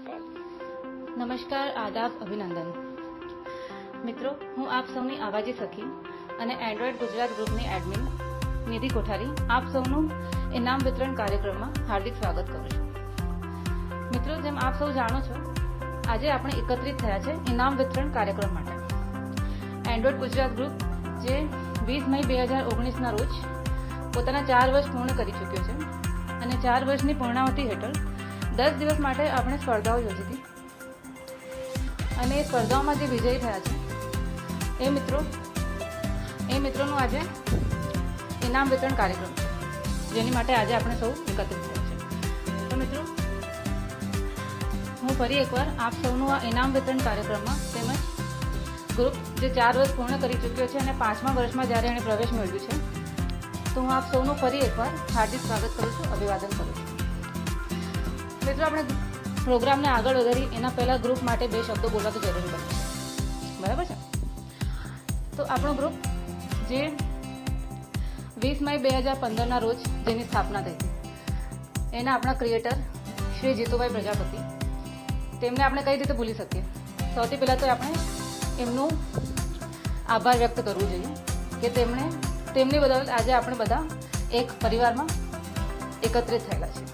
નમસ્કાર, આદાબ, અભિનંદન. મિત્રો, હું આપ સૌની આવાજી સખી અને એન્ડ્રોઈડ ગુજરાત ગ્રુપની એડમિન નિધિ કોઠારી આપ સૌનું ઇનામ વિતરણ કાર્યક્રમમાં હાર્દિક સ્વાગત કરું છું. મિત્રો, જેમ આપ સૌ જાણો છો, આજે આપણે એકત્રિત થયા છે ઇનામ વિતરણ કાર્યક્રમ માટે. એન્ડ્રોઈડ ગુજરાત ગ્રુપ, જે વીસ મઈ બે હજાર ઓગણીસના રોજ પોતાના ચાર વર્ષ પૂર્ણ કરી ચૂક્યો છે અને ચાર વર્ષની પૂર્ણાવતી હેઠળ દસ દિવસ માટે આપણે સ્પર્ધાઓ યોજી હતી. અને એ સ્પર્ધાઓમાં જે વિજયી થયા છે, એ મિત્રો, એ મિત્રોનું આજે ઇનામ વિતરણ કાર્યક્રમ જેની માટે આજે આપણે સૌ એકત્રિત થયા છે તો મિત્રો, હું ફરી એકવાર આપ સૌનું આ ઇનામ વિતરણ કાર્યક્રમમાં તેમજ ગ્રુપ જે ચાર વર્ષ પૂર્ણ કરી ચૂક્યો છે અને પાંચમા વર્ષમાં જ્યારે એણે પ્રવેશ મેળવ્યું છે, તો હું આપ સૌનું ફરી એકવાર હાર્દિક સ્વાગત કરું છું, અભિવાદન કરું છું. મિત્રો, આપણે પ્રોગ્રામને આગળ વધારી, એના પહેલાં ગ્રુપ માટે બે શબ્દો બોલવા તો જરૂરી છે. બરાબર છે? તો આપણો ગ્રુપ જે વીસ મઈ બે હજાર પંદરના રોજ જેની સ્થાપના થઈ હતી. એના આપણા ક્રિએટર શ્રી જીતુભાઈ પ્રજાપતિ. તેમને આપણે કઈ રીતે ભૂલી શકીએ? સૌથી પહેલાં તો આપણે એમનું આભાર વ્યક્ત કરવું જોઈએ કે તેમણે, તેમની બદલ આજે આપણે બધા એક પરિવારમાં એકત્રિત થયેલા છે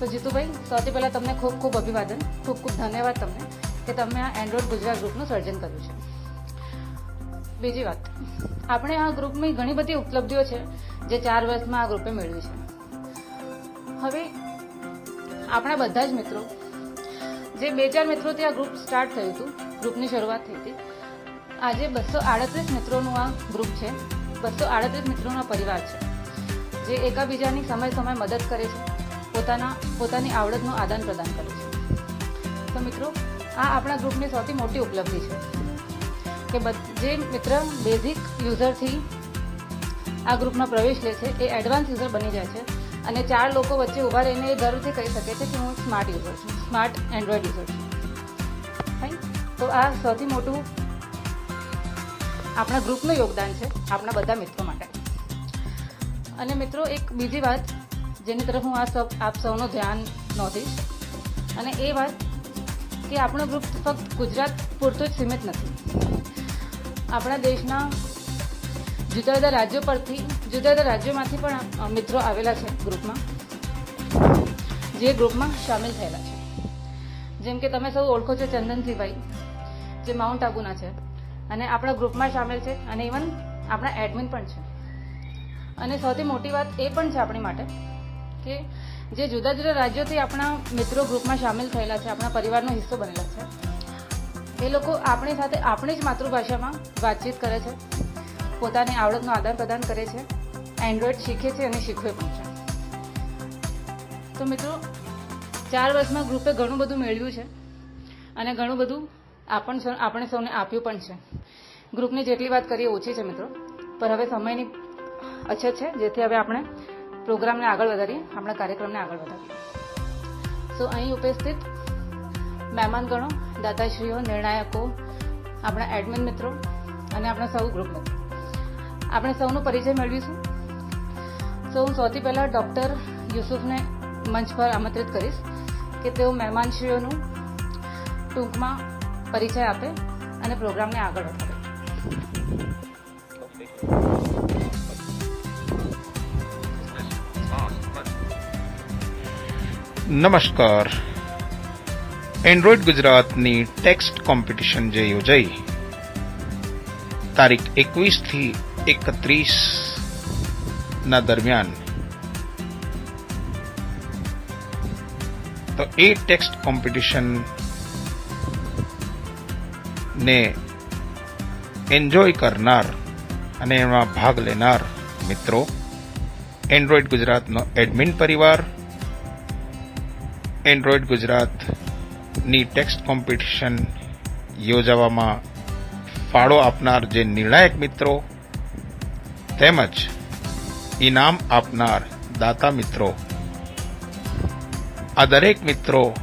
તો જીતુભાઈ, સૌથી પહેલાં તમને ખૂબ ખૂબ અભિવાદન, ખૂબ ખૂબ ધન્યવાદ તમને કે તમે આ એન્ડ્રોઈડ ગુજરાત ગ્રુપનું સર્જન કર્યું છે. બીજી વાત, આપણે આ ગ્રુપની ઘણી બધી ઉપલબ્ધિઓ છે જે ચાર વર્ષમાં આ ગ્રુપે મેળવી છે. હવે આપણા બધા જ મિત્રો, જે બે ચાર મિત્રોથી આ ગ્રુપ સ્ટાર્ટ થયું હતું ગ્રુપની શરૂઆત થઈ હતી, આજે બસો આડત્રીસ મિત્રોનું આ ગ્રુપ છે, બસો આડત્રીસ મિત્રોનો પરિવાર છે, જે એકાબીજાની સમય સમય મદદ કરે છે. પોતાના, પોતાની આવડતનું આદાન પ્રદાન કરે છે. તો મિત્રો, આ આપણા ગ્રુપની સૌથી મોટી ઉપલબ્ધિ છે કે જે મિત્ર બેઝિક યુઝરથી આ ગ્રુપમાં પ્રવેશ લે છે, એ એડવાન્સ યુઝર બની જાય છે અને ચાર લોકો વચ્ચે ઊભા રહીને એ ગર્વથી કહી શકે છે કે હું સ્માર્ટ યુઝર છું, સ્માર્ટ એન્ડ્રોઈડ યુઝર છું. તો આ સૌથી મોટું આપણા ગ્રુપનું યોગદાન છે આપણા બધા મિત્રો માટે. અને મિત્રો, એક બીજી વાત જેની તરફ હું આ આપ સૌનું ધ્યાન નોંધીશ. અને એ વાત કે આપણો ગ્રુપ ફક્ત ગુજરાત પૂરતું જ સીમિત નથી. આપણા દેશના જુદા જુદા રાજ્યો પરથી જુદા જુદા રાજ્યોમાંથી પણ મિત્રો આવેલા છે ગ્રુપમાં જે ગ્રુપમાં સામેલ થયેલા છે. જેમ કે તમે સૌ ઓળખો છો ચંદનસિંહભાઈ જે માઉન્ટ આબુના છે. અને આપણા ગ્રુપમાં સામેલ છે અને ઇવન આપણા એડમિન પણ છે. અને સૌથી મોટી વાત એ પણ છે આપણી માટે કે જે જુદા જુદા રાજ્યોથી આપણા મિત્રો ગ્રુપમાં સામેલ થયેલા છે, આપણા પરિવારનો હિસ્સો બનેલા છે. એ લોકો આપણી સાથે આપણી જ માતૃભાષામાં વાતચીત કરે છે, પોતાની આવડતનું આદાન પ્રદાન કરે છે, એન્ડ્રોઈડ શીખે છે અને શીખવે પણ છે. તો મિત્રો, ચાર વર્ષમાં ગ્રુપે ઘણું બધું મેળવ્યું છે અને ઘણું બધું આપણ આપણે સૌને આપ્યું પણ છે. ગ્રુપની જેટલી વાત કરીએ, ઓછી છે મિત્રો. પર હવે સમયની અછત છે, જેથી હવે આપણે પ્રોગ્રામને આગળ વધારીએ, આપણા કાર્યક્રમને આગળ વધારીએ. સો અહીં ઉપસ્થિત મહેમાનગણો, દાતાશ્રીઓ, નિર્ણાયકો, આપણા એડમિન મિત્રો અને આપણા સૌ ગ્રુપ મિત્રો. આપણે સૌનો પરિચય મેળવીશું. સો હું સૌથી પહેલાં ડૉક્ટર યુસુફને મંચ પર આમંત્રિત કરીશ કે તેઓ મહેમાનશ્રીઓનું ટૂંકમાં પરિચય આપે અને પ્રોગ્રામને આગળ વધારે. નમસ્કાર. એન્ડ્રોઈડ ગુજરાતની ટેક્સ્ટ કોમ્પિટિશન જે યોજાઈ, તારીખ એકવીસથી એકત્રીસ ના દરમિયાન. તો એ ટેક્સ્ટ કોમ્પિટિશન ને એન્જોય કરનાર અને એમાં ભાગ લેનાર મિત્રો એન્ડ્રોઈડ ગુજરાતનો એડમિન પરિવાર એન્ડ્રોઈડ ગુજરાતની ટેક્સ્ટ કોમ્પિટિશન યોજાવામાં ફાળો આપનાર જે નિર્ણાયક મિત્રો તેમજ ઇનામ આપનાર દાતા મિત્રો, આ દરેક મિત્રો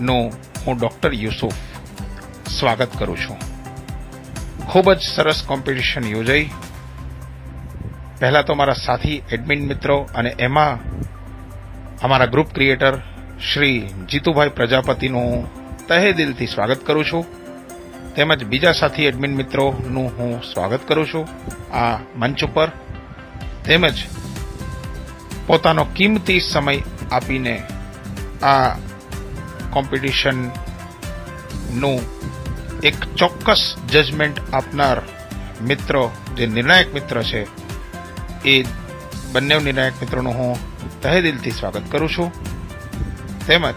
નું હું ડોક્ટર યુસુફ સ્વાગત કરું છું. ખૂબ જ સરસ કોમ્પિટિશન યોજાઈ. પહેલા તો મારા સાથી એડમિન મિત્રો અને એમાં અમારા ગ્રુપ ક્રિએટર શ્રી જીતુભાઈ પ્રજાપતિનું તહે દિલથી સ્વાગત કરું છું. તેમજ બીજા સાથી એડમિન મિત્રોનું હું સ્વાગત કરું છું આ મંચ ઉપર. તેમજ પોતાનો કિંમતી સમય આપીને આ કોમ્પિટિશનનું એક ચોક્કસ જજમેન્ટ આપનાર મિત્રો, જે નિર્ણાયક મિત્ર છે, એ બંને નિર્ણાયક મિત્રોનું હું તહે દિલથી સ્વાગત કરું છું. તેમજ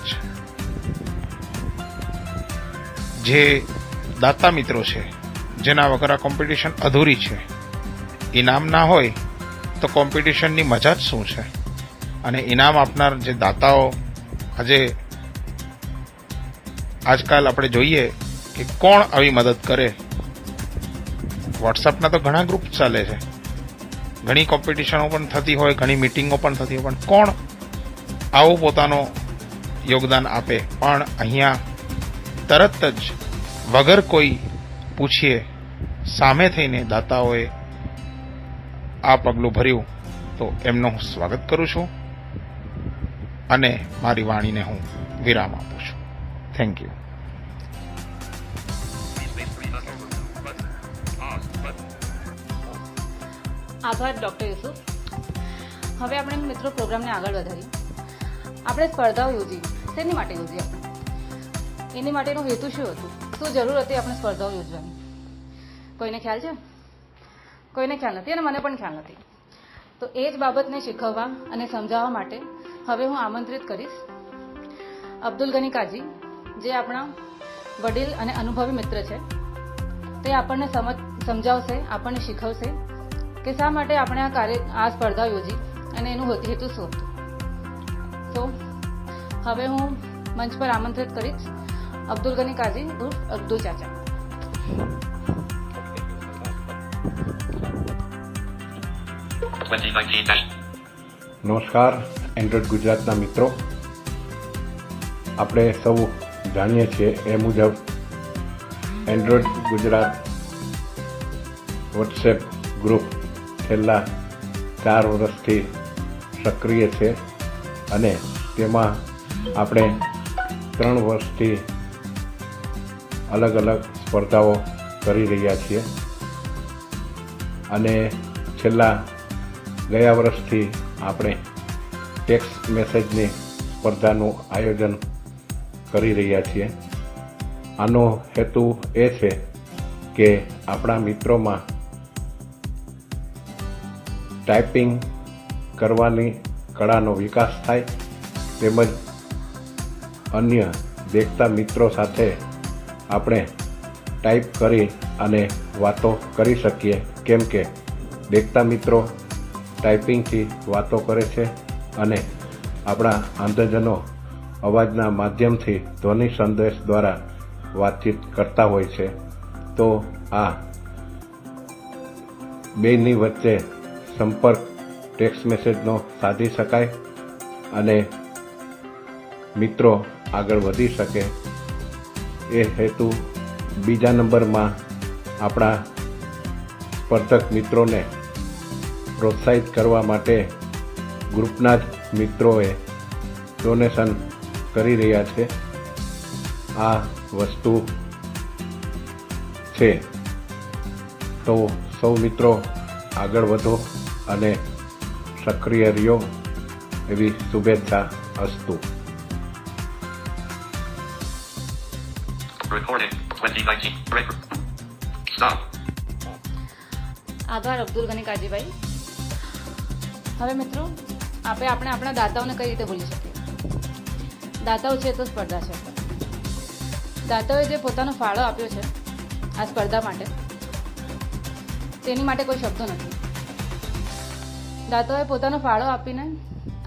જે દાતા મિત્રો છે, જેના વગર આ કોમ્પિટિશન અધૂરી છે ઇનામ ના હોય તો કોમ્પિટિશનની મજા જ શું છે? અને ઇનામ આપનાર જે દાતાઓ આજે આજકાલ આપણે જોઈએ કે કોણ આવી મદદ કરે? વોટ્સઅપના તો ઘણા ગ્રુપ ચાલે છે. ઘણી કોમ્પિટિશનો પણ થતી હોય, ઘણી મિટિંગો પણ થતી હોય, પણ કોણ આવું પોતાનો યોગદાન આપે? પણ અહીંયા તરત જ વગર કોઈ પૂછીએ, સામે થઈને દાતાઓએ આ પગલું ભર્યું. તો એમનું હું સ્વાગત કરું છું અને મારી વાણીને હું વિરામ આપું છું. થેન્ક યુ આભાર, ડૉક્ટર યુસુફ. હવે આપણે મિત્રો પ્રોગ્રામને આગળ વધારીએ. આપણે સ્પર્ધાઓ યોજી શેની માટે યોજી આપણે? એની માટેનો હેતુ શું હતું? શું જરૂર હતી આપણે સ્પર્ધાઓ યોજવાની? કોઈને ખ્યાલ છે? કોઈને ખ્યાલ નથી અને મને પણ ખ્યાલ નથી. તો એ જ બાબતને શીખવવા અને સમજાવવા માટે હવે હું આમંત્રિત કરીશ અબ્દુલ ગની કાજી, જે આપણા વડીલ અને અનુભવી મિત્ર છે. તે આપણને સમજ, સમજાવશે, આપણને શીખવશે કે શા માટે આપણે આ કાર્ય આ સ્પર્ધા યોજી અને એનું હેતુ- શું? હતું તો હવે હું મંચ પર આમંત્રિત કરીશ અબ્દુલ ગની કાઝી ઉર્ફ અબ્દુલ ચાચા. નમસ્કાર એન્ડ્રોઇડ ગુજરાતના મિત્રો. આપણે સૌ જાણીએ છીએ એ મુજબ એન્ડ્રોઇડ ગુજરાત વોટ્સએપ ગ્રુપ છેલ્લા ચાર વર્ષથી સક્રિય છે અને તેમાં આપણે ત્રણ વર્ષથી અલગ અલગ સ્પર્ધાઓ કરી રહ્યા છીએ. અને છેલ્લા ગયા વર્ષથી આપણે ટેક્સ્ટ મેસેજની સ્પર્ધાનું આયોજન કરી રહ્યા છીએ. આનો હેતુ એ છે કે આપણા મિત્રોમાં ટાઈપિંગ કરવાની કળાનો વિકાસ થાય તેમજ અન્ય દેખતા મિત્રો સાથે આપણે ટાઈપ કરી અને વાતો કરી શકીએ. કેમ કે દેખતા મિત્રો ટાઈપિંગથી વાતો કરે છે અને આપણા આંધજનો અવાજના માધ્યમથી ધ્વનિ સંદેશ દ્વારા વાતચીત કરતા હોય છે. તો આ બેની વચ્ચે સંપર્ક ટેક્સ્ટ મેસેજનો સાધી શકાય અને મિત્રો આગળ વધી શકે. એ હેતુ બીજા નંબરમાં આપણા સ્પર્ધક મિત્રોને પ્રોત્સાહિત કરવા માટે ગ્રુપના જ મિત્રોએ ડોનેશન કરી રહ્યા છે. આ વસ્તુ છે. તો સૌ મિત્રો આગળ વધો. અને સક્રિય રહ્યો એવી શુભેચ્છા અસ્તુ. આભાર અબ્દુલ ગની કાજીભાઈ. હવે મિત્રો આપણે આપણે આપણા દાતાઓને કઈ રીતે ભૂલી શકીએ? દાતાઓ છે તો સ્પર્ધા છે. દાતાઓએ જે પોતાનો ફાળો આપ્યો છે આ સ્પર્ધા માટે તેની માટે કોઈ શબ્દો નથી. દાતાઓએ પોતાનો ફાળો આપીને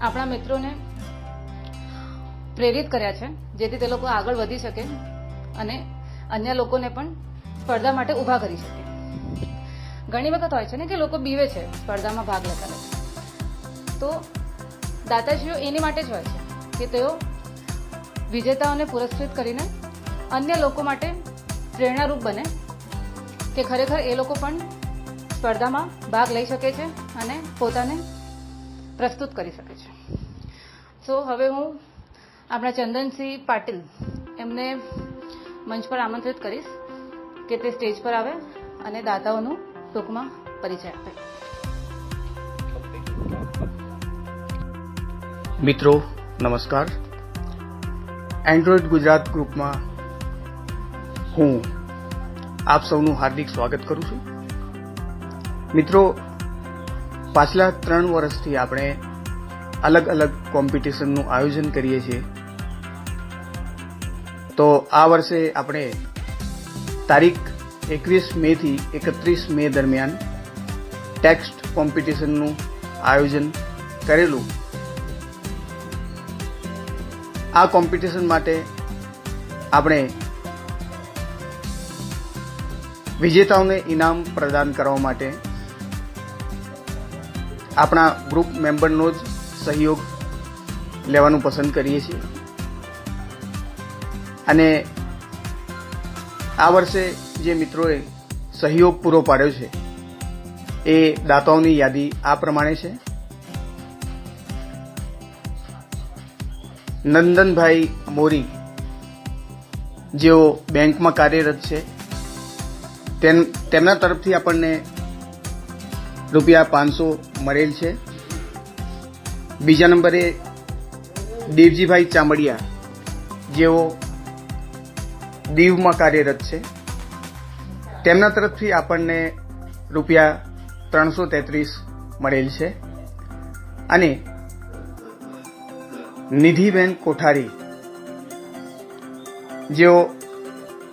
આપણા મિત્રોને પ્રેરિત કર્યા છે, જેથી તે લોકો આગળ વધી શકે અને અન્ય લોકોને પણ સ્પર્ધા માટે ઊભા કરી શકે. ઘણી વખત હોય છે ને કે લોકો બીવે છે, સ્પર્ધામાં ભાગ લેતા તો દાતાશ્રીઓ એની માટે જ હોય છે કે તેઓ વિજેતાઓને પુરસ્કૃત કરીને અન્ય લોકો માટે પ્રેરણારૂપ બને કે ખરેખર એ લોકો પણ સ્પર્ધામાં ભાગ લઈ શકે છે અને પોતાને પ્રસ્તુત કરી શકે છે. સો હવે હું આપણા ચંદનસિંહ પાટીલ એમને મંચ પર આમંત્રિત કરીશ કે તે સ્ટેજ પર આવે અને દાતાઓનું ટૂંકમાં પરિચય આપે. મિત્રો, નમસ્કાર. એન્ડ્રોઈડ ગુજરાત ગ્રુપમાં હું આપ સૌનું હાર્દિક સ્વાગત કરું છું. મિત્રો, પાછલા ત્રણ વર્ષથી આપણે અલગ અલગ કોમ્પિટિશનનું આયોજન કરીએ છીએ. તો આ વર્ષે આપણે તારીખ એકવીસ મેથી એકત્રીસ મે દરમિયાન ટેક્સ્ટ કોમ્પિટિશનનું આયોજન કરેલું. આ કોમ્પિટિશન માટે આપણે વિજેતાઓને ઇનામ પ્રદાન કરવા માટે આપણા ગ્રુપ મેમ્બરનો જ સહયોગ લેવાનું પસંદ કરીએ છીએ. અને આ વર્ષે જે મિત્રોએ સહયોગ પૂરો પાડ્યો છે, એ દાતાઓની યાદી આ પ્રમાણે છે. નંદનભાઈ મોરી, જેઓ બેંકમાં કાર્યરત છે તેમ- તેમના તરફથી આપણને રૂપિયા પાંચસો મળેલ છે. બીજા નંબરે દેવજીભાઈ ચામડિયા, જેઓ દીવમાં કાર્યરત છે. તેમના તરફથી આપણને રૂપિયા ત્રણસો તેત્રીસ મળેલ છે. અને નિધિબેન કોઠારી, જેઓ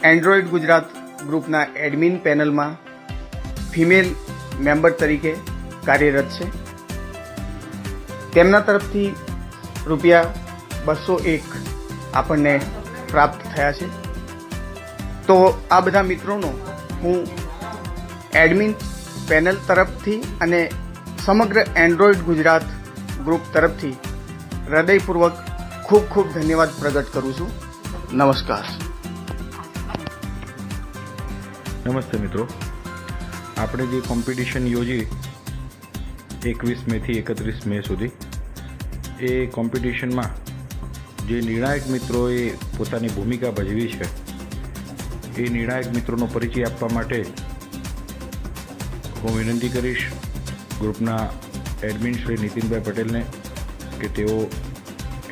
એન્ડ્રોઈડ ગુજરાત ગ્રુપના એડમિન પેનલમાં ફિમેલ મેમ્બર તરીકે કાર્યરત છે. તેમના તરફથી રૂપિયા બસો એક આપણને પ્રાપ્ત થયા છે. તો આ બધા મિત્રોનો હું એડમિન પેનલ તરફથી અને સમગ્ર એન્ડ્રોઈડ ગુજરાત ગ્રુપ તરફથી હૃદયપૂર્વક ખૂબ ખૂબ ધન્યવાદ પ્રગટ કરું છું. નમસ્કાર. નમસ્તે મિત્રો. આપણે જે કોમ્પિટિશન યોજી એકવીસ મેથી એકત્રીસ મે સુધી, એ કોમ્પિટિશનમાં જે નિર્ણાયક મિત્રોએ પોતાની ભૂમિકા ભજવી છે, એ નિર્ણાયક મિત્રોનો પરિચય આપવા માટે હું વિનંતી કરીશ ગ્રુપના એડમિન શ્રી નીતિનભાઈ પટેલને કે તેઓ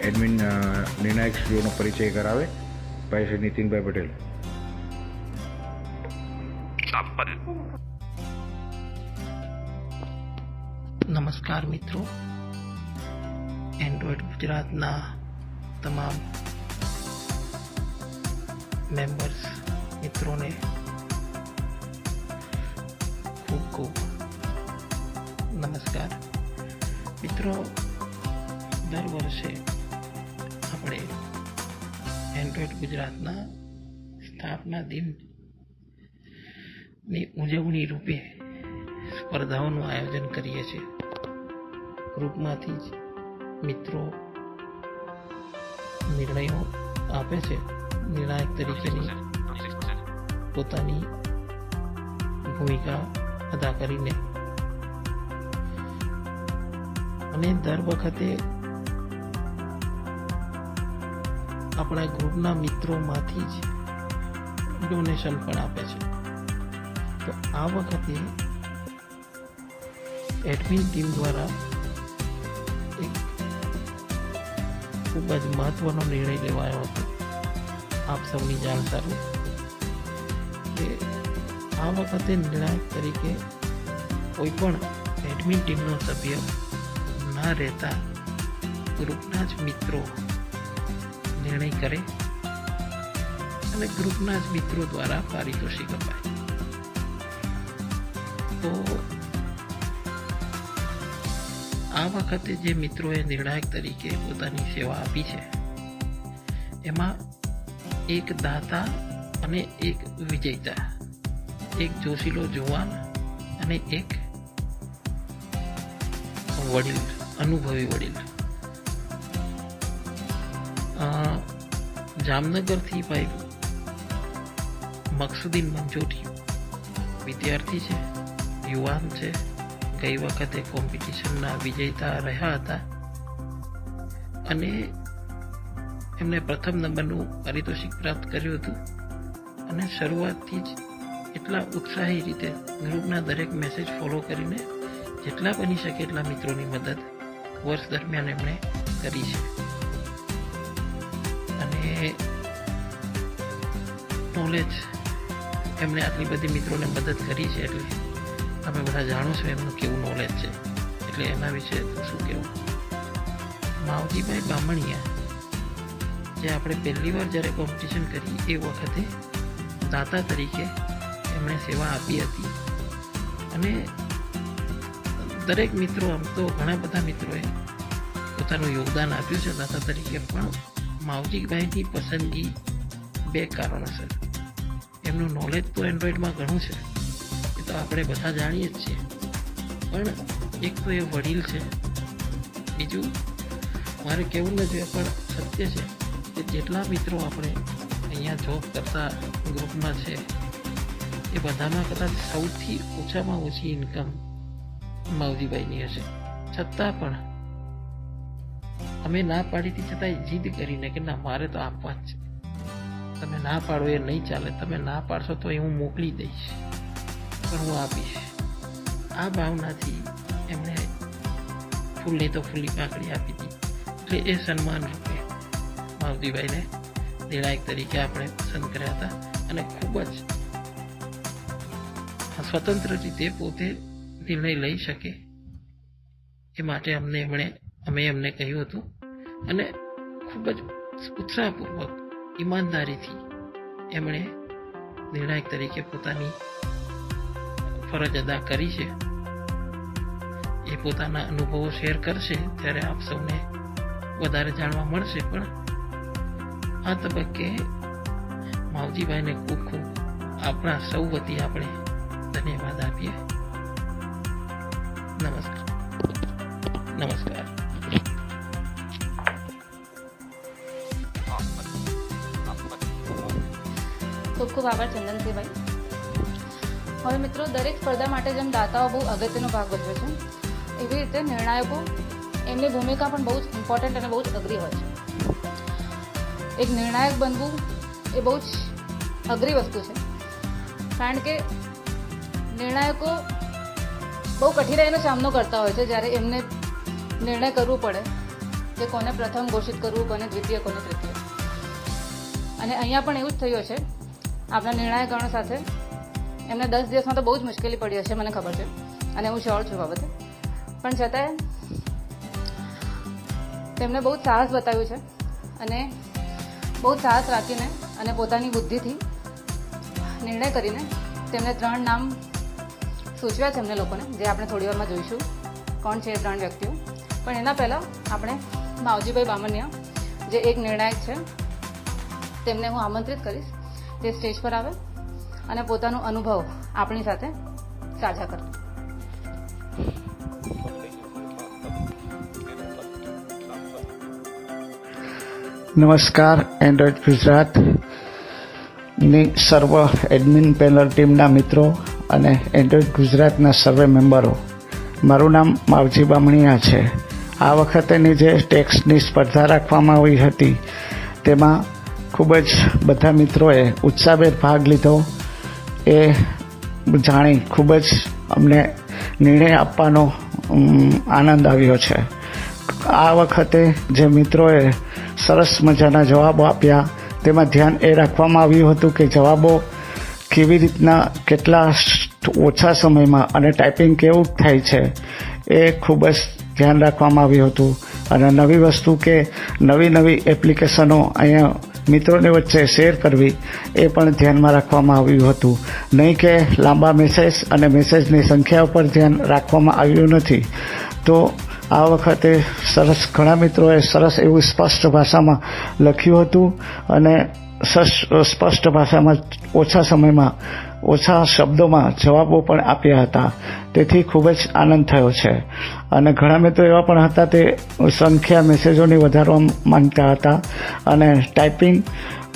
એડમિન નિર્ણાયક શ્રીઓનો પરિચય કરાવે. ભાઈ શ્રી નીતિનભાઈ પટેલ. નમસ્કાર મિત્રો. એન્ડ્રોઈડ ગુજરાતના તમામ મેમ્બર્સ મિત્રોને ખૂબ ખૂબ નમસ્કાર. મિત્રો, દર વર્ષે આપણે એન્ડ્રોઈડ ગુજરાતના સ્થાપના દિનની ઉજવણી રૂપે સ્પર્ધાઓનું આયોજન કરીએ છીએ. ગ્રુપમાંથી જ મિત્રો નિર્ણયો આપે છે. નિર્ણાયક તરીકેની પોતાની ભૂમિકા અદા કરીને. અને દર વખતે આપણા ગ્રુપના મિત્રોમાંથી જ ડોનેશન પણ આપે છે. તો આ વખતે એડમિન ટીમ દ્વારા ખૂબ જ મહત્વનો નિર્ણય લેવાયો હતો. આપ સૌની જાણ સારું કે આ વખતે નિર્ણાયક તરીકે કોઈ પણ એડમિન ટીમનો સભ્ય ના રહેતા ગ્રુપના જ મિત્રો નિર્ણય કરે અને ગ્રુપના જ મિત્રો દ્વારા પારિતોષિક અપાય. તો આ વખતે જે મિત્રોએ નિર્ણાયક તરીકે પોતાની સેવા આપી છે, એમાં એક દાતા અને એક વિજેતા, એક જોશીલો જુવાન અને એક વડીલ, અનુભવી વડીલ. જામનગરથી ભાઈ મકસુદીન મંજોઠી વિદ્યાર્થી છે, યુવાન છે. ગઈ વખતે કોમ્પિટિશનના વિજેતા રહ્યા હતા. અને એમને પ્રથમ નંબરનું પારિતોષિક પ્રાપ્ત કર્યું હતું. અને શરૂઆતથી જ એટલા ઉત્સાહી રીતે ગ્રુપના દરેક મેસેજ ફોલો કરીને જેટલા બની શકે એટલા મિત્રોની મદદ વર્ષ દરમિયાન એમણે કરી છે. અને નોલેજ એમણે આટલી બધી મિત્રોને મદદ કરી છે એટલે તમે બધા જાણો છો એમનું કેવું નોલેજ છે. એટલે એના વિશે શું કહેવું માવજીભાઈ બામણિયા જે આપણે પહેલી વાર જ્યારે કોમ્પિટિશન કરી એ વખતે દાતા તરીકે એમણે સેવા આપી હતી. અને દરેક મિત્રો આમ તો ઘણા બધા મિત્રોએ પોતાનું યોગદાન આપ્યું છે દાતા તરીકે પણ માવજીભાઈની પસંદગી બે કારણોસર. એમનું નોલેજ તો એન્ડ્રોઈડમાં ઘણું છે. આપણે બધા જાણીએ જ છીએ. પણ એક તો એ વડીલ છે, બીજું મારે કહેવું નથી પણ સત્ય છે કે જેટલા મિત્રો આપણે અહીંયા જોબ કરતા ગ્રુપમાં છે, એ બધામાં કદાચ સૌથી ઓછામાં ઓછી ઇન્કમ માવજીભાઈની હશે. છતાં પણ અમે ના પાડીથી છતાંય જીદ કરીને કે ના, મારે તો આપવા જ છે. તમે ના પાડો એ નહીં ચાલે, તમે ના પાડશો તો એ હું મોકલી દઈશ. હું આપીશ. આ ભાવનાથી એમણે ફૂલની તો ફૂલી કાકડી આપી હતી. એટલે એ સન્માન રૂપે માવતીભાઈને નિર્ણાયક તરીકે આપણે પસંદ કર્યા હતા. અને ખૂબ જ સ્વતંત્ર રીતે પોતે નિર્ણય લઈ શકે એ માટે અમને એમણે, અમે એમને કહ્યું હતું. અને ખૂબ જ ઉત્સાહપૂર્વક, ઈમાનદારીથી એમણે નિર્ણાયક તરીકે પોતાની ફરજ અદા કરી છે. એ પોતાના અનુભવો શેર કરશે, ત્યારે આપ સૌને વધારે જાણવા મળશે. પણ આ તબક્કે માવજીભાઈને ખૂબ ખૂબ આપણા સૌ વતી આપણે ધન્યવાદ આપીએ. નમસ્કાર. નમસ્કાર. ખૂબ ખૂબ આભાર ચંદનસિંહભાઈ હવે મિત્રો, દરેક સ્પર્ધા માટે જેમ દાતાઓ બહુ અગત્યનો ભાગ ભજવે છે, એવી રીતે નિર્ણાયકો એમની ભૂમિકા પણ બહુ જ ઇમ્પોર્ટન્ટ અને બહુ જ અઘરી હોય છે. એક નિર્ણાયક બનવું એ બહુ જ અઘરી વસ્તુ છે, કારણ કે નિર્ણાયકો બહુ કઠિનાઈનો સામનો કરતા હોય છે, જ્યારે એમને નિર્ણય કરવું પડે કે કોને પ્રથમ ઘોષિત કરવું, કોને દ્વિતીય, કોને તૃતીય. અને અહીંયા પણ એવું જ થયું છે, આપણા નિર્ણાયકગણો સાથે એમને દસ દિવસમાં તો બહુ જ મુશ્કેલી પડી હશે, મને ખબર છે. અને હું શ્યોર છું બાબતે. પણ છતાંય તેમણે બહુ જ સાહસ બતાવ્યું છે અને બહુ જ સાહસ રાખીને અને પોતાની બુદ્ધિથી નિર્ણય કરીને તેમણે ત્રણ નામ સૂચવ્યા છે એમને લોકોને, જે આપણે થોડી વારમાં જોઈશું કોણ છે એ ત્રણ વ્યક્તિઓ. પણ એના પહેલાં આપણે માવજીભાઈ બામણિયા જે એક નિર્ણાયક છે, તેમને હું આમંત્રિત કરીશ. તે સ્ટેજ પર આવે. અને પોતાનો અનુભવ આપણી સાથે સાझा કરતો. નમસ્કાર એન્ડ્રોઈડ ગુજરાતની સર્વ એડમિન પેનલ ટીમના મિત્રો અને એન્ડ્રોઈડ ગુજરાતના સર્વે મેમ્બરો, મારું નામ માવજી બામણીયા છે. આ વખતેની જે ટેક્સની સ્પર્ધા રાખવામાં આવી હતી, તેમાં ખૂબ જ બધા મિત્રોએ ઉત્સાહભેર ભાગ લીધો. એ જાણી ખૂબ જ અમને નિર્ણય આપવાનો આનંદ આવ્યો છે. આ વખતે જે મિત્રોએ સરસ મજાના જવાબો આપ્યા, તેમાં ધ્યાન એ રાખવામાં આવ્યું હતું કે જવાબો કેવી રીતના કેટલા ઓછા સમયમાં અને ટાઈપિંગ કેવું થાય છે, એ ખૂબ જ ધ્યાન રાખવામાં આવ્યું હતું. અને નવી વસ્તુ કે નવી નવી એપ્લિકેશનો અહીંયા મિત્રોની વચ્ચે શેર કરવી એ પણ ધ્યાનમાં રાખવામાં આવ્યું હતું. નહીં કે લાંબા મેસેજ અને મેસેજની સંખ્યા ઉપર ધ્યાન રાખવામાં આવ્યું નથી. તો આ વખતે સરસ ઘણા મિત્રોએ સરસ એવું સ્પષ્ટ ભાષામાં લખ્યું હતું અને સ્પષ્ટ ભાષામાં ઓછા સમયમાં ઓછા શબ્દોમાં જવાબો પણ આપ્યા હતા. તેથી ખૂબ જ આનંદ થયો છે. અને ઘણા મિત્રો એવા પણ હતા તે સંખ્યા મેસેજોની વધારવા માંગતા હતા. અને ટાઈપિંગ,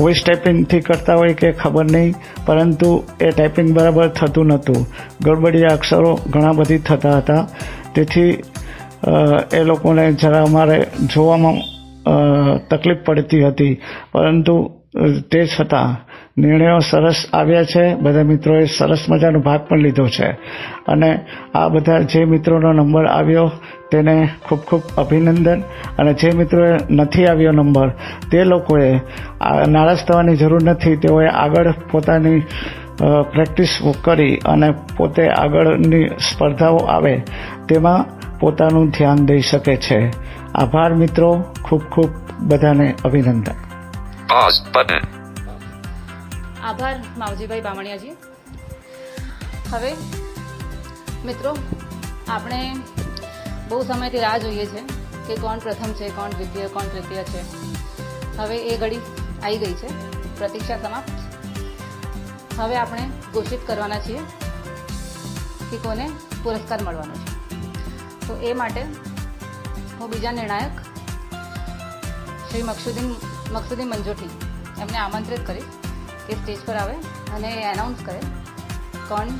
વોઇસ ટાઈપિંગથી કરતા હોય કે ખબર નહીં, પરંતુ એ ટાઈપિંગ બરાબર થતું નહોતું. ગડબડિયા અક્ષરો ઘણા બધી થતા હતા. તેથી એ લોકોને જરા અમારે જોવામાં તકલીફ પડતી હતી. પરંતુ તે છતાં નિર્ણયો સરસ આવ્યા છે. બધા મિત્રોએ સરસ મજાનો ભાગ પણ લીધો છે. અને આ બધા જે મિત્રોનો નંબર આવ્યો તેને ખૂબ ખૂબ અભિનંદન. અને જે મિત્રોએ નથી આવ્યો નંબર, તે લોકોએ નારાજ થવાની જરૂર નથી. તેઓએ આગળ પોતાની પ્રેક્ટિસ કરી અને પોતે આગળની સ્પર્ધાઓ આવે તેમાં પોતાનું ધ્યાન દઈ શકે છે. આભાર મિત્રો. ખૂબ ખૂબ બધાને અભિનંદન. આભાર, માવજીભાઈ બામણિયાજી. હવે, મિત્રો, આપણે બહુ સમયથી રાહ જોઈએ છે કે કોણ પ્રથમ છે, કોણ દ્વિતીય, કોણ તૃતીય છે. હવે એ ઘડી આવી ગઈ છે. પ્રતીક્ષા સમાપ્ત. હવે આપણે ઘોષિત કરવાના છીએ કે કોને પુરસ્કાર મળવાનો છે. તો એ માટે હું બીજા નિર્ણાયક શ્રી મકસુદ્દીન મકસુદ્દીન મંજોઠી એમને આમંત્રિત કરીશ. કે સ્ટેજ પર આવે અને એનાઉન્સ કરે કોણ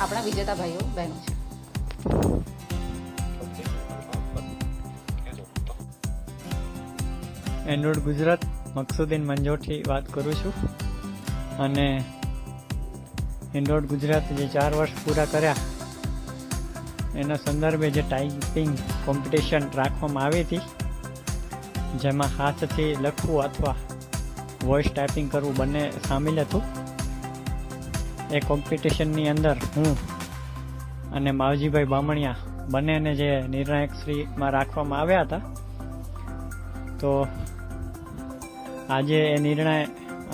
આપણા વિજેતા ભાઈઓ બહેનો છે. એન્ડ્રોઇડ ગુજરાત મકસુદ્દીન મંજોઠી વાત કરું છું. અને એન્ડ્રોઇડ ગુજરાત જે ચાર વર્ષ પૂરા કર્યા, એના સંદર્ભે જે ટાઈપિંગ કોમ્પિટિશન રાખવામાં આવી હતી, જેમાં હાથથી લખવું અથવા વોઇસ ટાઈપિંગ કરવું બંને સામેલ હતું. એ કોમ્પિટિશનની અંદર હું અને માવજીભાઈ બામણિયા બંનેને જે નિર્ણાયક શ્રીમાં રાખવામાં આવ્યા હતા, તો આજે એ નિર્ણય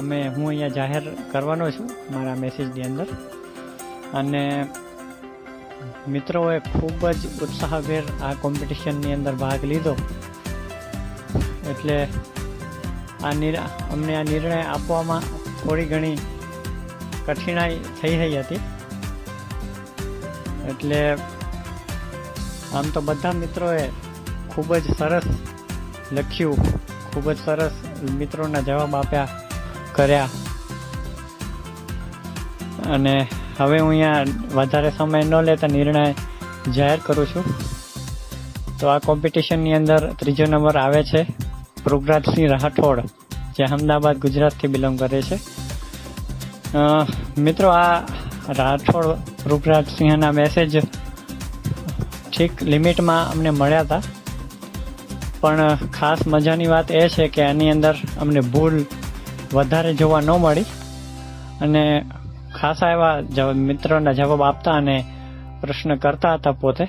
અમે હું અહીંયા જાહેર કરવાનો છું મારા મેસેજની અંદર. અને મિત્રોએ ખૂબ જ ઉત્સાહભેર આ કોમ્પિટિશનની અંદર ભાગ લીધો. એટલે આ નિર, અમને આ નિર્ણય આપવામાં થોડી ઘણી કઠિનાઈ થઈ રહી હતી. એટલે આમ તો બધા મિત્રોએ ખૂબ જ સરસ લખ્યું, ખૂબ જ સરસ મિત્રોના જવાબ આપ્યા, કર્યા. અને હવે હું અહીંયા વધારે સમય ન લેતા નિર્ણય જાહેર કરું છું. તો આ કોમ્પિટિશનની અંદર ત્રીજો નંબર આવે છે. પૃગરાજસિંહ રાઠોડ, જે અમદાવાદ, ગુજરાતથી બિલોંગ કરે છે. મિત્રો, આ રાઠોડ પૃગરાજસિંહના મેસેજ ઠીક લિમિટમાં અમને મળ્યા હતા. પણ ખાસ મજાની વાત એ છે કે આની અંદર અમને ભૂલ વધારે જોવા ન મળી. અને ખાસા એવા મિત્રોના જવાબ આપતા અને પ્રશ્ન કરતા હતા પોતે.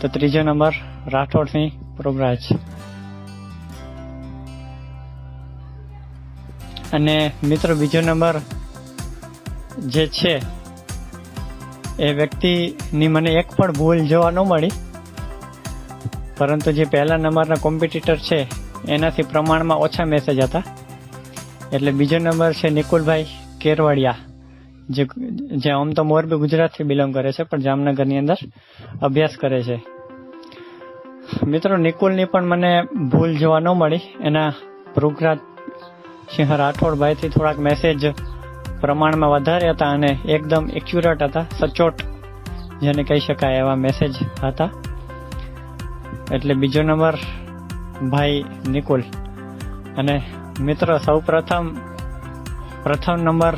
તો ત્રીજો નંબર રાઠોડસિંહ પ્રોગરાજ અને મિત્રો બીજો નંબર જે છે, એ વ્યક્તિની મને એક પણ ભૂલ જોવા ન મળી. પરંતુ જે પહેલા નંબરના કોમ્પિટિટર છે, એનાથી પ્રમાણમાં ઓછા મેસેજ હતા. એટલે બીજો નંબર છે નિકુલભાઈ કેરવાડિયા, જે જે આમ તો મોરબી ગુજરાતથી બિલોંગ કરે છે, પણ જામનગરની અંદર અભ્યાસ કરે છે. મિત્રો, નિકુલની પણ મને ભૂલ જોવા ન મળી. એના પૃગરાજ સિંહ રાઠોડભાઈથી થોડાક મેસેજ પ્રમાણમાં વધારે હતા અને એકદમ એક્યુરેટ હતા, સચોટ જેને કહી શકાય એવા મેસેજ હતા. એટલે બીજો નંબર ભાઈ નિકુલ. અને મિત્રો સૌ પ્રથમ પ્રથમ નંબર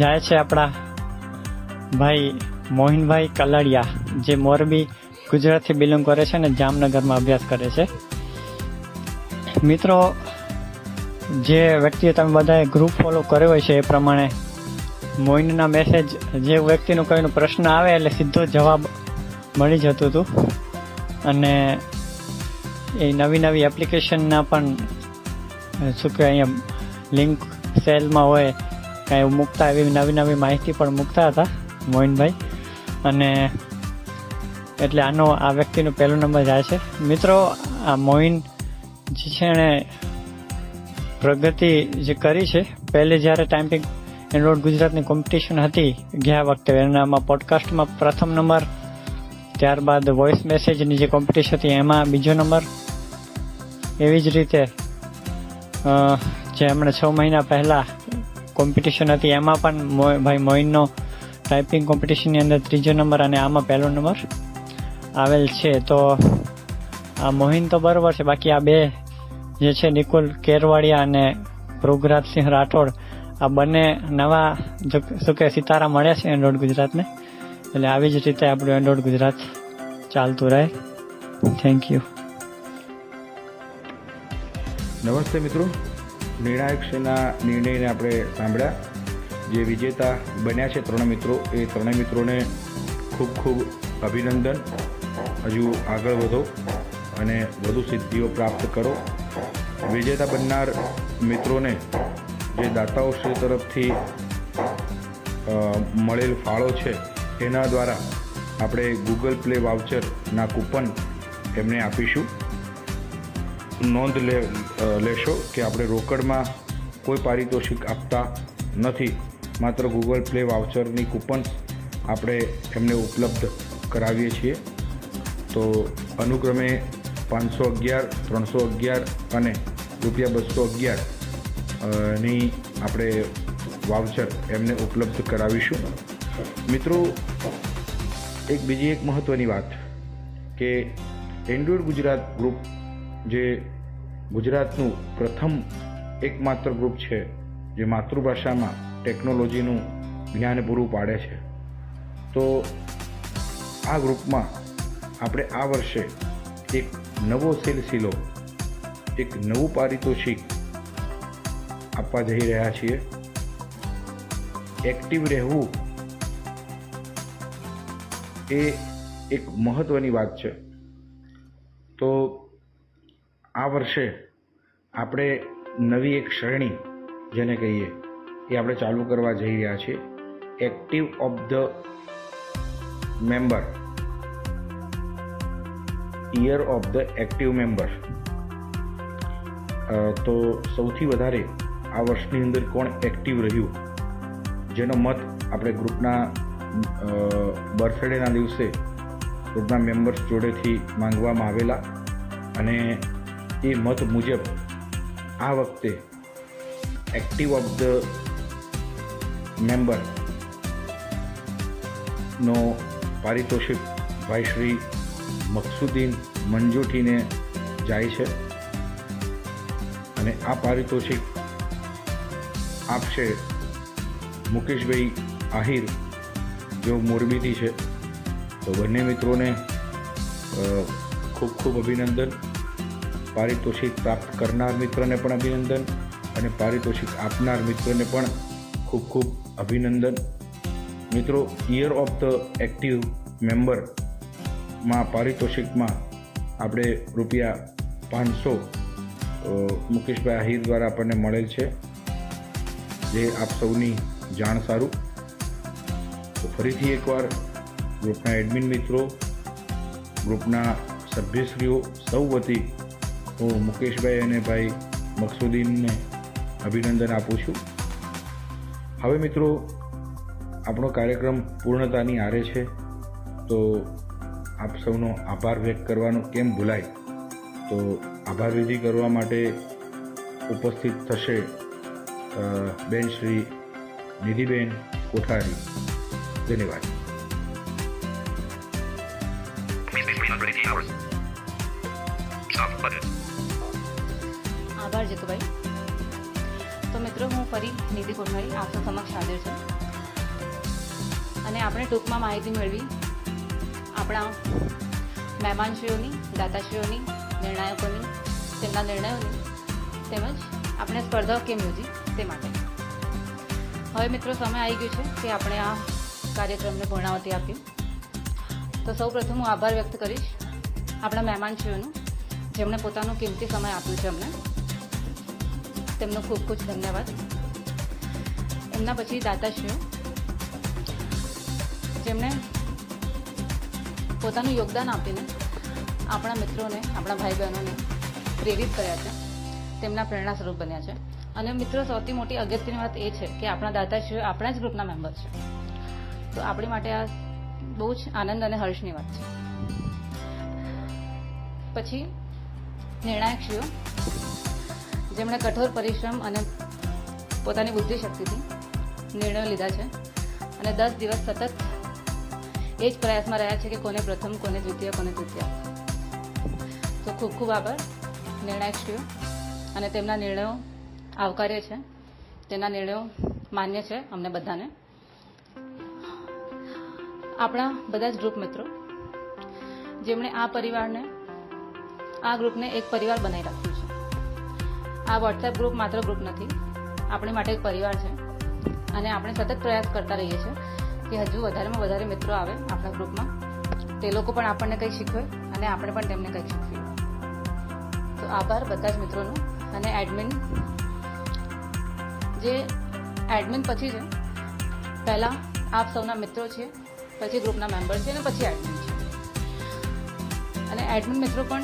જાય છે આપણા ભાઈ મોહિનભાઈ કલાડિયા, જે મોરબી ગુજરાતથી બિલોંગ કરે છે અને જામનગરમાં અભ્યાસ કરે છે. મિત્રો જે વ્યક્તિએ તમે બધાએ ગ્રુપ ફોલો કર્યો હોય છે એ પ્રમાણે મોઇનના મેસેજ જે વ્યક્તિનું કોઈનો પ્રશ્ન આવે એટલે સીધો જવાબ મળી જતું હતો. અને એ નવી નવી એપ્લિકેશનના પણ શું કહેવાય, અહીંયા લિંક સેલમાં હોય, કાંઈ મૂકતા એવી નવી નવી માહિતી પણ મૂકતા હતા મોઇનભાઈ. અને એટલે આનો આ વ્યક્તિનો પહેલો નંબર જાય છે. મિત્રો, આ મોઇન જે છે એણે પ્રગતિ જે કરી છે, પહેલે જ્યારે ટાઈપિંગ એન્ડ્રોઇડ ગુજરાતની કોમ્પિટિશન હતી, ગયા વખતે એનામાં પોડકાસ્ટમાં પ્રથમ નંબર ત્યારબાદ વોઇસ મેસેજની જે કોમ્પિટિશન હતી, એમાં બીજો નંબર એવી જ રીતે જે હમણાં છ મહિના પહેલાં કોમ્પિટિશન હતી, એમાં પણ ભાઈ મોઇનનો ટાઈપિંગ કોમ્પિટિશનની અંદર ત્રીજો નંબર અને આમાં પહેલો નંબર આવેલ છે. તો આ મોહિન તો બરાબર છે, બાકી આ બે જે છે નિકુલ કેરવાડિયા અને ભૃગરાજસિંહ રાઠોડ, આ બંને નવા શું કે સિતારા મળ્યા છે એન્ડ્રોઇડ ગુજરાતને? એટલે આવી જ રીતે આપણું એન્ડ્રોઇડ ગુજરાત ચાલતું રહે. થેન્ક યુ નમસ્તે મિત્રો. નિર્ણાયક શ્રેના નિર્ણયને આપણે સાંભળ્યા. જે વિજેતા બન્યા છે ત્રણ મિત્રો, એ ત્રણેય મિત્રોને ખૂબ ખૂબ અભિનંદન. હજુ આગળ વધો. અને વધુ સિદ્ધિઓ પ્રાપ્ત કરો. વિજેતા બનનાર મિત્રોને જે દાતાઓશ્રી તરફથી મળેલ ફાળો છે, એના દ્વારા આપણે ગૂગલ પ્લે વાઉચરના કૂપન એમને આપીશું. નોંધ લે લેશો કે આપણે રોકડમાં કોઈ પારિતોષિક આપતા નથી. માત્ર ગૂગલ પ્લે વાઉચરની કૂપન આપણે એમને ઉપલબ્ધ કરાવીએ છીએ. તો અનુક્રમે પાંચસો અગિયાર, ત્રણસો અગિયાર અને રૂપિયા બસો અગિયારની આપણે વાવચર એમને ઉપલબ્ધ કરાવીશું. મિત્રો, એક બીજી એક મહત્ત્વની વાત કે એન્ડ્રોઈડ ગુજરાત ગ્રુપ જે ગુજરાતનું પ્રથમ એકમાત્ર ગ્રુપ છે, જે માતૃભાષામાં ટેકનોલોજીનું જ્ઞાન પૂરું પાડે છે. તો આ ગ્રુપમાં આપણે આ વર્ષે એક નવો સિલસિલો, એક નવું પારિતોષિક આપવા જઈ રહ્યા છીએ. એક્ટિવ રહેવું એ એક મહત્ત્વની વાત છે. તો આ વર્ષે આપણે નવી એક શ્રેણી, જેને કહીએ, એ આપણે ચાલુ કરવા જઈ રહ્યા છીએ. Active of the member. Year of the active member તો સૌથી વધારે આ વર્ષની અંદર કોણ એક્ટિવ રહ્યું? જેનો મત આપણે ગ્રુપના બર્થડેના દિવસે ગ્રુપના મેમ્બર્સ જોડેથી માંગવામાં આવેલા અને એ મત મુજબ આ વખતે એક્ટિવ ઓફ ધ મેમ્બર નો પારિતોષિક ભાઈ શ્રી મકસુદ્દીન મંજુઠીને જાય છે. અને આ પારિતોષિક આપશે મુકેશભાઈ આહિર, જેઓ મોરબીથી છે. તો બંને મિત્રોને ખૂબ ખૂબ અભિનંદન. પારિતોષિક પ્રાપ્ત કરનાર મિત્રને પણ અભિનંદન અને પારિતોષિક આપનાર મિત્રને પણ ખૂબ ખૂબ અભિનંદન. મિત્રો યર ઓફ ધ એક્ટિવ મેમ્બરમાં પારિતોષિકમાં આપણે રૂપિયા પાંચસો મુકેશભાઈ આહિર દ્વારા આપણને મળેલ છે. જે આપ સૌની જાણ સારું. તો ફરીથી એકવાર ગ્રુપના એડમિન મિત્રો, ગ્રુપના સભ્યશ્રીઓ, સૌ વતી હું મુકેશભાઈ અને ભાઈ મકસુદ્દીનને અભિનંદન આપું છું. હવે મિત્રો, આપણો કાર્યક્રમ પૂર્ણતાની આરે છે. તો આપ સૌનો આભાર વ્યક્ત કરવાનો કેમ ભૂલાય? તો આભાર વિધિ કરવા માટે ઉપસ્થિત થશે બેન શ્રી નિધિબેન કોઠારી. ધન્યવાદ. આભાર જીતુભાઈ. તો મિત્રો, હું ફરી નિધિ કોઠારી આપનો સમક્ષ હાજર છું. અને આપણે ટૂંકમાં માહિતી મેળવી આપણા મહેમાનશ્રીઓની, દાતાશ્રીઓની, નિર્ણાયકોની, તેમના નિર્ણયોની તેમજ આપણે સ્પર્ધા કેમ યોજી તે માટે. હવે મિત્રો સમય આવી ગયો છે કે આપણે આ કાર્યક્રમને પૂર્ણાવતી આપીએ. તો સૌ પ્રથમ હું આભાર વ્યક્ત કરીશ આપણા મહેમાનશ્રીઓનું, જેમણે પોતાનો કિંમતી સમય આપ્યો છે અમને. તેમનો ખૂબ ખૂબ ધન્યવાદ. એમના પછી દાતાશ્રીઓ, જેમણે પોતાનું યોગદાન આપીને આપણા મિત્રોને, આપણા ભાઈ બહેનોને પ્રેરિત કર્યા છે. તેમના પ્રેરણા સ્વરૂપ બન્યા છે. અને મિત્રો, સૌથી મોટી અગત્યની વાત એ છે કે આપણા દાદાશ્રીઓ આપણા જ ગ્રુપના મેમ્બર છે. તો આપણી માટે આ બહુ જ આનંદ અને હર્ષની વાત છે. પછી, નિર્ણાયકશ્રીઓ. જેમણે કઠોર પરિશ્રમ અને પોતાની બુદ્ધિશક્તિથી નિર્ણયો લીધા છે. અને દસ દિવસ સતત એ જ પ્રયાસમાં રહ્યા છે કે કોને પ્રથમ, કોને દ્વિતીય, કોને તૃતીય. તો ખૂબ ખૂબ આભાર. નિર્ણાયકશ્રીઓ અને તેમના નિર્ણયો આવકાર્ય છે. તેના નિર્ણયો માન્ય છે અમને બધાને. આપણા બધા જ ગ્રુપ મિત્રો, જેમણે આ પરિવારને, આ ગ્રુપને એક પરિવાર બનાવી રાખ્યું છે. આ વોટ્સએપ ગ્રુપ માત્ર ગ્રુપ નથી, આપણી માટે એક પરિવાર છે. અને આપણે સતત પ્રયાસ કરતા રહીએ છીએ કે હજુ વધારેમાં વધારે મિત્રો આવે આપણા ગ્રુપમાં, તે લોકો પણ આપણને કંઈ શીખવે અને આપણે પણ તેમને કંઈક શીખવીએ. તો આભાર બધા જ મિત્રોનો. અને એડમિન જે એડમિન પછી છે, પહેલાં આપ સૌના મિત્રો છે, પછી ગ્રુપના મેમ્બર છે અને પછી એડમિન છે. અને એડમિન મિત્રો પણ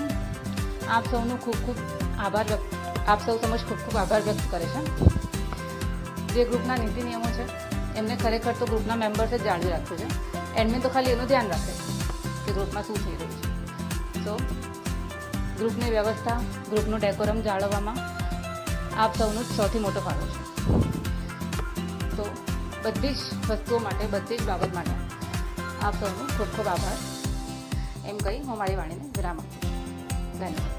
આપ સૌનું ખૂબ ખૂબ આભાર વ્યક્ત, આપ સૌ સમજ ખૂબ ખૂબ આભાર વ્યક્ત કરે છે. જે ગ્રુપના નીતિ નિયમો છે એમને ખરેખર તો ગ્રુપના મેમ્બર્સે જ જાળવી રાખ્યું છે. એડમિન તો ખાલી એનું ધ્યાન રાખે કે ગ્રુપમાં શું થઈ રહ્યું છે. તો ગ્રુપની વ્યવસ્થા, ગ્રુપનું ડેકોરમ જાળવવામાં આપ સૌનો જ સૌથી મોટો ફાળો છે. તો બધી જ વસ્તુઓ માટે, બધી જ બાબત માટે આપ સૌનો ખૂબ ખૂબ આભાર. એમ કહી હું મારી વાણીને વિરામ આપું ધન્યવાદ.